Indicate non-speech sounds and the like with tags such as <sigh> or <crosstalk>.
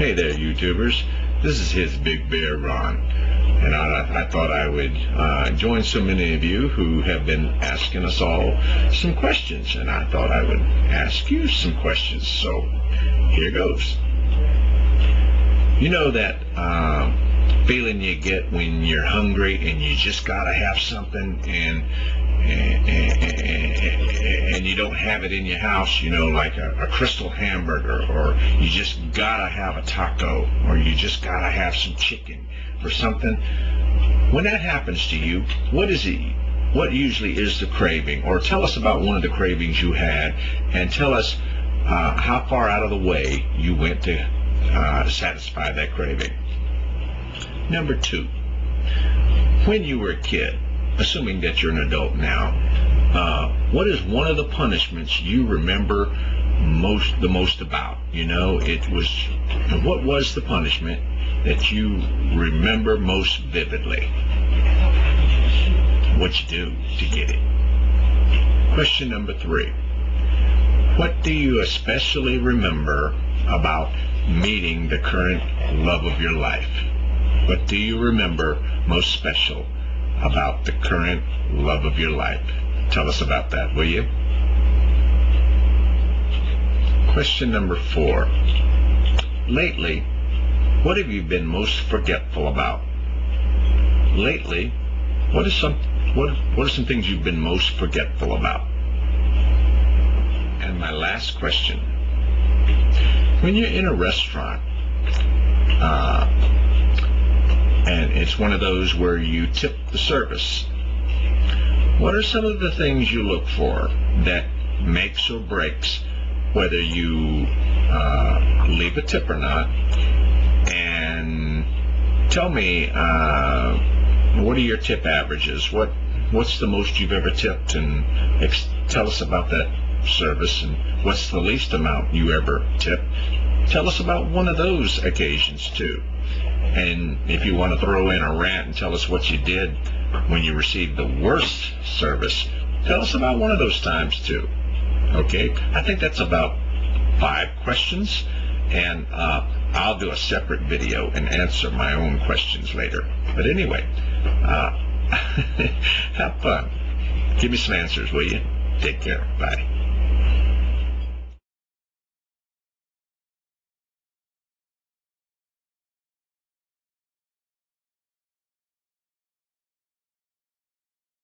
Hey there, YouTubers. This is his Big Bear Ron. And I, I thought I would uh, join so many of you who have been asking us all some questions. And I thought I would ask you some questions. So here goes. You know that uh, feeling you get when you're hungry and you just got to have something and and, and, and, don't have it in your house, you know, like a, a Krystal hamburger, or you just gotta have a taco, or you just gotta have some chicken or something. When that happens to you, what is it? What usually is the craving? Or tell us about one of the cravings you had, and tell us uh, how far out of the way you went to uh, satisfy that craving. Number two, when you were a kid, assuming that you're an adult now, uh, what is one of the punishments you remember most the most about? You know, it was what was the punishment that you remember most vividly? What you do to get it? Question number three. What do you especially remember about meeting the current love of your life? What do you remember most special about the current love of your life? Tell us about that, will you? Question number four. Lately, what have you been most forgetful about? Lately, what is some what what are some things you've been most forgetful about? And my last question. When you're in a restaurant, uh, and it's one of those where you tip the service. What are some of the things you look for that makes or breaks whether you uh, leave a tip or not? And tell me, uh, what are your tip averages? What what's the most you've ever tipped? And tell us about that service. And what's the least amount you ever tip? Tell us about one of those occasions too. And if you want to throw in a rant and tell us what you did when you received the worst service, tell us about one of those times too. Okay? I think that's about five questions. And uh, I'll do a separate video and answer my own questions later. But anyway, uh, <laughs> have fun. Give me some answers, will you? Take care. Bye.